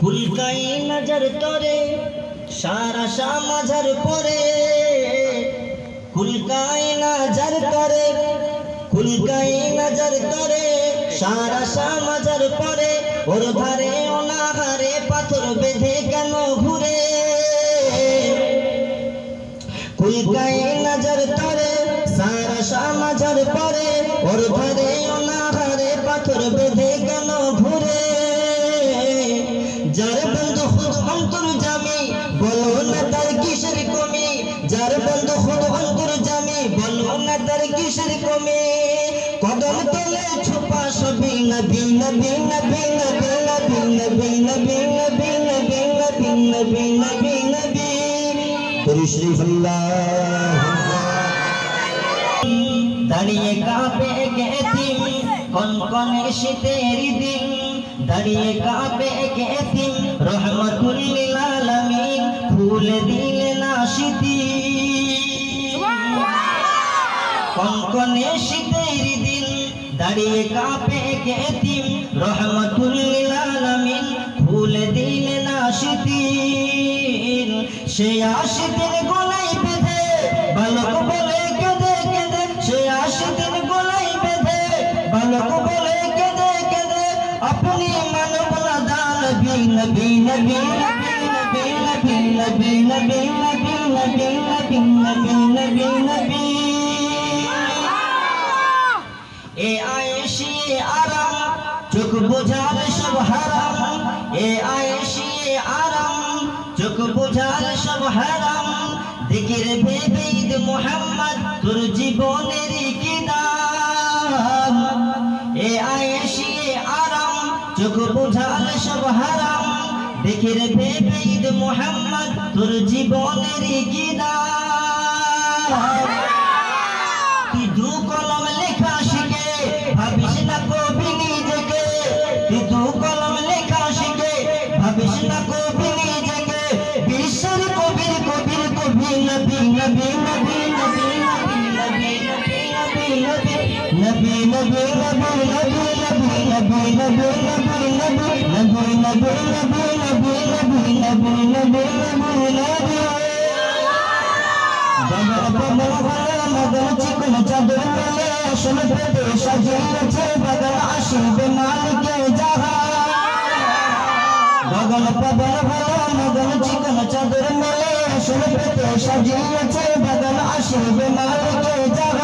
ফুলকাই নজর তোরে, সারা সামাজার পরে। ফুলকাই নজর করে ফুলকাই নজর করে সারা সামাজার পরে। ওর ধারে অনাহারে পাথর বেঁধে কুলকাই নজর করে সারা সামাজার পরে ওর ধারে অনাহারে পাথর বেঁধে কেন ঘুরে যার বন্ধু খুদ অন্তর জামি বলো না তার কিসের কমি যার বন্ধু খুদ অন্তর জামি বলো না তার কিসের কমি কদম তোলে ছুপা সবই নবী নবী নবী নবী নবী নবী নবী নবী নবী নবী নবী আল্লাহ দাঁড়িয়ে কাঁপে গেতিম কোন কোন শীতের দিন দাঁড়িয়ে কাঁপে আলামিন ফুল দিলে না শীতি কোন কোন শীতের দিন দাঁড়িয়ে কাঁপে গেতিম সে আশিতের গোলাই বেঁধে বালক বলে কেঁদে কেঁদে সে আশিতের গোলাই বেঁধে বালক বলে কেঁদে কেঁদে আপনি মানব দান বিন বিন বিন এ আয়েশি আরাম চোখ বোঝার সব হারাম এ আয়েশি আরাম চোখ বোঝার হারাম। দিকির বেদ মোহাম্মদ, তোর জীবনের কি চোখ বোঝাল সব হারাম। দিকির ভেবে মোহাম্মদ, তোর জীবনের बगल पर भला मगन चिकन चादर मलेशन मगन चिकन चादर मले چلو پتو سجي اچي بدل عشر بمال کي جاء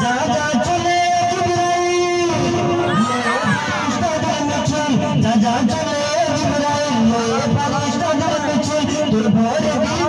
جا جا چليه تبرائي پيشتا دنت